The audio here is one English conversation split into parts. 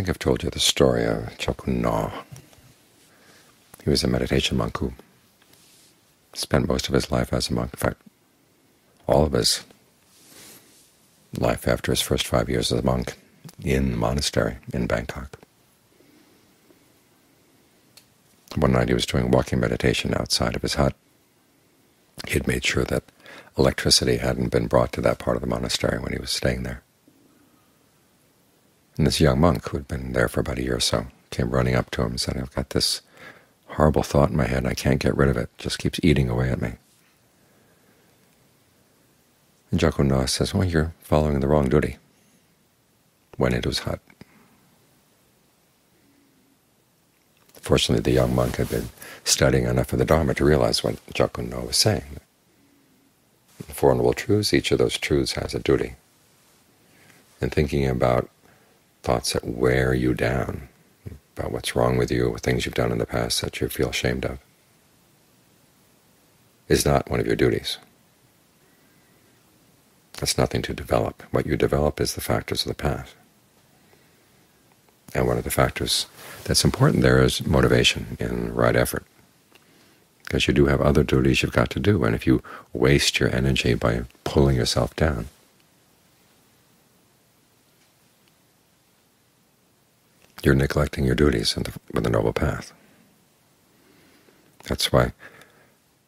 think I've told you the story of Chao Khun Nor. He was a meditation monk who spent most of his life as a monk. In fact, all of his life after his first five years as a monk in the monastery in Bangkok. One night he was doing walking meditation outside of his hut. He had made sure that electricity hadn't been brought to that part of the monastery when he was staying there. And this young monk, who had been there for about a year or so, came running up to him and said, I've got this horrible thought in my head. I can't get rid of it. It just keeps eating away at me. And Chao Khun Nor says, well, you're following the wrong duty. Went into his hut. Fortunately, the young monk had been studying enough of the Dharma to realize what Chao Khun Nor was saying. Four Noble Truths, each of those truths has a duty. And thinking about thoughts that wear you down, about what's wrong with you, things you've done in the past that you feel ashamed of, is not one of your duties. That's nothing to develop. What you develop is the factors of the path. And one of the factors that's important there is motivation in right effort, because you do have other duties you've got to do, and if you waste your energy by pulling yourself down, you're neglecting your duties in the, with the Noble Path. That's why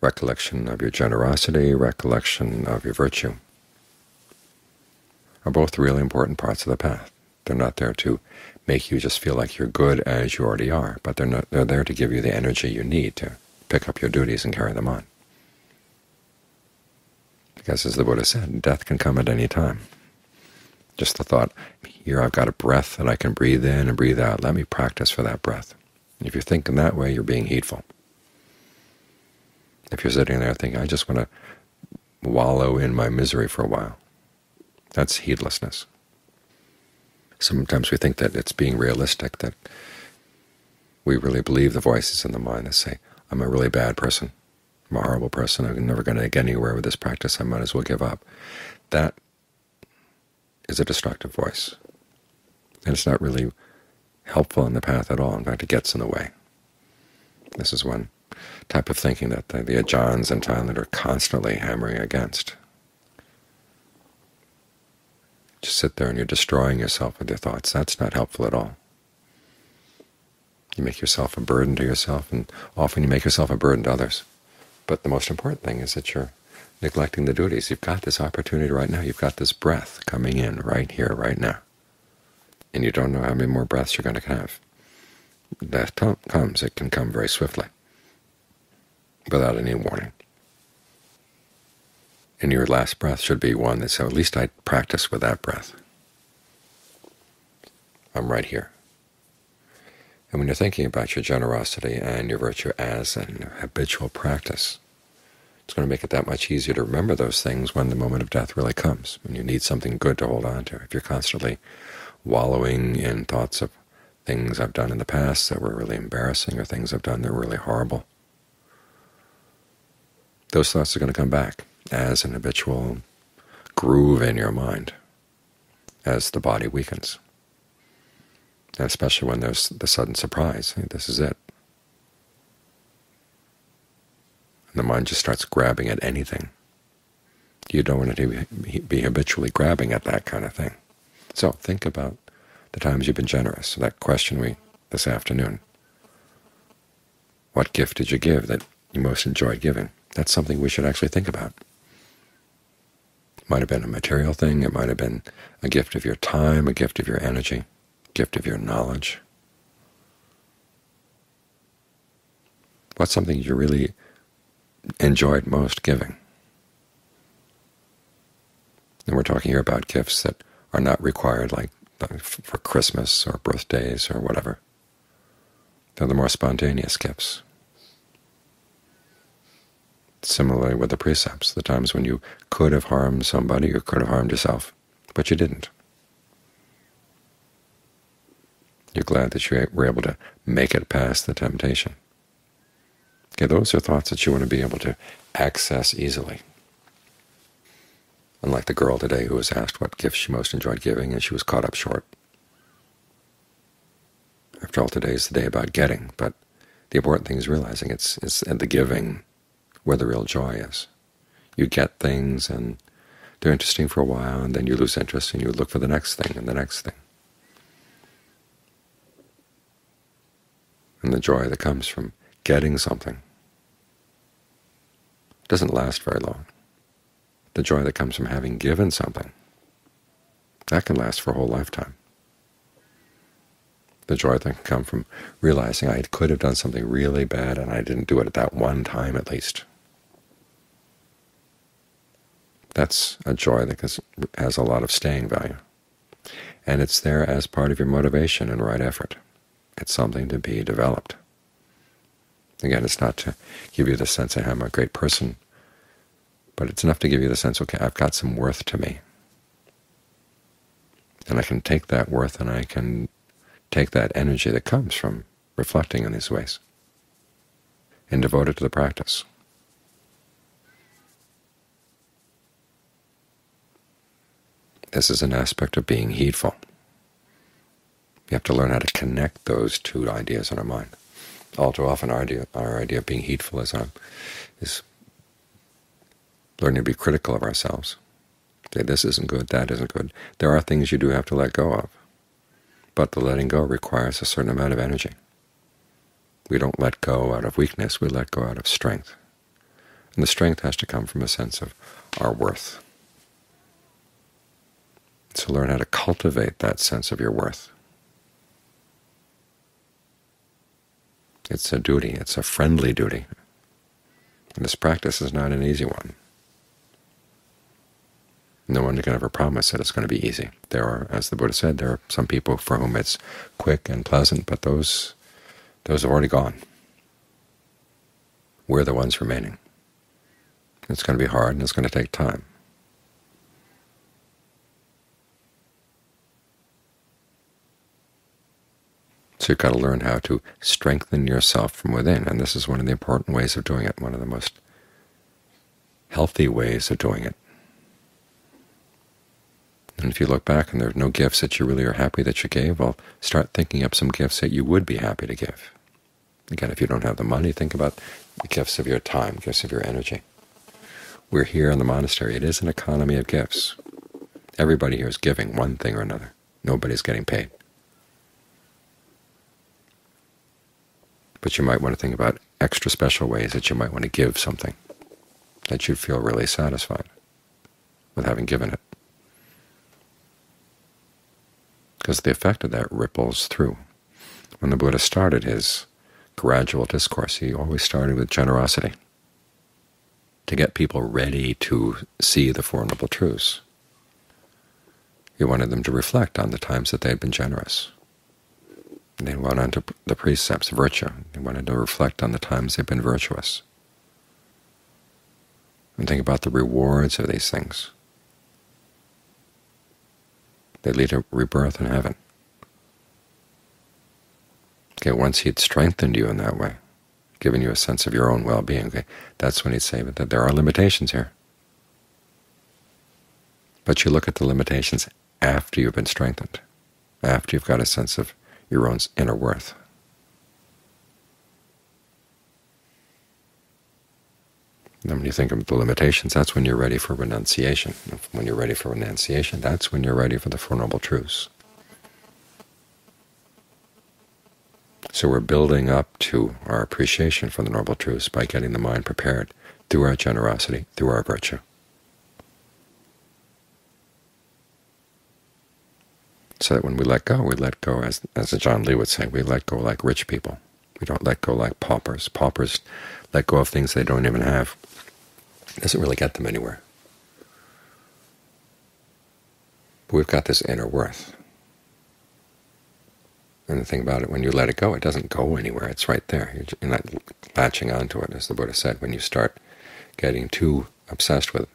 recollection of your generosity, recollection of your virtue are both really important parts of the path. They're not there to make you just feel like you're good as you already are, but they're, not, they're there to give you the energy you need to pick up your duties and carry them on. Because as the Buddha said, death can come at any time. Just the thought, here I've got a breath that I can breathe in and breathe out. Let me practice for that breath. If you're thinking that way, you're being heedful. If you're sitting there thinking, I just want to wallow in my misery for a while, that's heedlessness. Sometimes we think that it's being realistic, that we really believe the voices in the mind that say, I'm a really bad person, I'm a horrible person, I'm never going to get anywhere with this practice, I might as well give up. That is a destructive voice. And it's not really helpful in the path at all. In fact, it gets in the way. This is one type of thinking that the, the Ajahns in Thailand are constantly hammering against. Just sit there and you're destroying yourself with your thoughts. That's not helpful at all. You make yourself a burden to yourself, and often you make yourself a burden to others. But the most important thing is that you're neglecting the duties. You've got this opportunity right now. You've got this breath coming in right here, right now. And you don't know how many more breaths you're going to have. Death comes. It can come very swiftly, without any warning. And your last breath should be one that, says, at least I practice with that breath. I'm right here. And when you're thinking about your generosity and your virtue as an habitual practice, it's going to make it that much easier to remember those things when the moment of death really comes, when you need something good to hold on to. If you're constantly wallowing in thoughts of things I've done in the past that were really embarrassing or things I've done that were really horrible, those thoughts are going to come back as an habitual groove in your mind as the body weakens, and especially when there's the sudden surprise. This is it. The mind just starts grabbing at anything. You don't want to be habitually grabbing at that kind of thing. So think about the times you've been generous. That question we this afternoon. What gift did you give that you most enjoyed giving? That's something we should actually think about. It might have been a material thing. It might have been a gift of your time, a gift of your energy, a gift of your knowledge. What's something you really enjoyed most giving. And we're talking here about gifts that are not required, like for Christmas or birthdays or whatever. They're the more spontaneous gifts. Similarly with the precepts, the times when you could have harmed somebody or could have harmed yourself, but you didn't. You're glad that you were able to make it past the temptation. Okay, those are thoughts that you want to be able to access easily. Unlike the girl today who was asked what gift she most enjoyed giving, and she was caught up short. After all, today is the day about getting, but the important thing is realizing it's, it's the giving where the real joy is. You get things, and they're interesting for a while, and then you lose interest, and you look for the next thing and the next thing. And the joy that comes from getting something doesn't last very long. The joy that comes from having given something, that can last for a whole lifetime. The joy that can come from realizing I could have done something really bad and I didn't do it at that one time at least. That's a joy that has a lot of staying value. And it's there as part of your motivation and right effort. It's something to be developed. Again, it's not to give you the sense that I'm a great person, but it's enough to give you the sense, okay, I've got some worth to me. And I can take that worth and I can take that energy that comes from reflecting in these ways and devote it to the practice. This is an aspect of being heedful. You have to learn how to connect those two ideas in our mind. All too often our idea, our idea of being heedful is, um, is learning to be critical of ourselves. Say, this isn't good, that isn't good. There are things you do have to let go of, but the letting go requires a certain amount of energy. We don't let go out of weakness, we let go out of strength. And the strength has to come from a sense of our worth. So learn how to cultivate that sense of your worth. It's a duty. It's a friendly duty. And this practice is not an easy one. No one can ever promise that it's going to be easy. There are, as the Buddha said, there are some people for whom it's quick and pleasant, but those those have already gone. We're the ones remaining. It's going to be hard and it's going to take time. So you've got to learn how to strengthen yourself from within, and this is one of the important ways of doing it, one of the most healthy ways of doing it. And if you look back and there are no gifts that you really are happy that you gave, well, start thinking up some gifts that you would be happy to give. Again, if you don't have the money, think about the gifts of your time, gifts of your energy. We're here in the monastery. It is an economy of gifts. Everybody here is giving one thing or another. Nobody's getting paid. But you might want to think about extra special ways that you might want to give something that you'd feel really satisfied with having given it because the effect of that ripples through. When the Buddha started his gradual discourse, he always started with generosity to get people ready to see the Four Noble Truths. He wanted them to reflect on the times that they had been generous. They went on to the precepts of virtue. They wanted to reflect on the times they've been virtuous. And think about the rewards of these things. They lead a rebirth in heaven. Okay, once he'd strengthened you in that way, given you a sense of your own well-being, okay, that's when he'd say that there are limitations here. But you look at the limitations after you've been strengthened, after you've got a sense of your own inner worth. And when you think of the limitations, that's when you're ready for renunciation. When you're ready for renunciation, that's when you're ready for the Four Noble Truths. So we're building up to our appreciation for the Noble Truths by getting the mind prepared through our generosity, through our virtue. So that when we let go, we let go, as, as Ajaan Lee would say, we let go like rich people. We don't let go like paupers. Paupers let go of things they don't even have. It doesn't really get them anywhere. But we've got this inner worth. And the thing about it, when you let it go, it doesn't go anywhere. It's right there. You're not latching onto it, as the Buddha said. When you start getting too obsessed with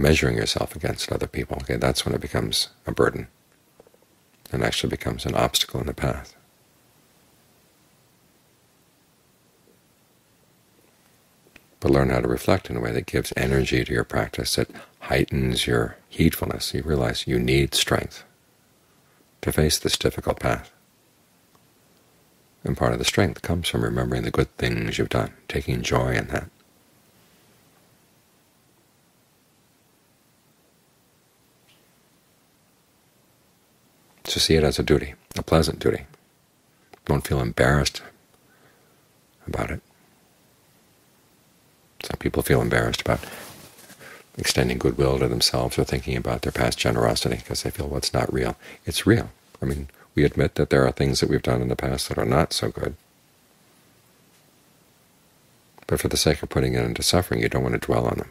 measuring yourself against other people, okay, that's when it becomes a burden and actually becomes an obstacle in the path. but learn how to reflect in a way that gives energy to your practice, that heightens your heedfulness. You realize you need strength. to face this difficult path. And part of the strength comes from remembering the good things you've done, taking joy in that. So see it as a duty, a pleasant duty. Don't feel embarrassed about it. Some people feel embarrassed about extending goodwill to themselves or thinking about their past generosity because they feel, well, not real. It's real. I mean, we admit that there are things that we've done in the past that are not so good. But for the sake of putting it into suffering, you don't want to dwell on them.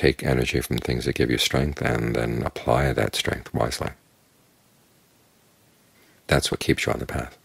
Take energy from things that give you strength and then apply that strength wisely. That's what keeps you on the path.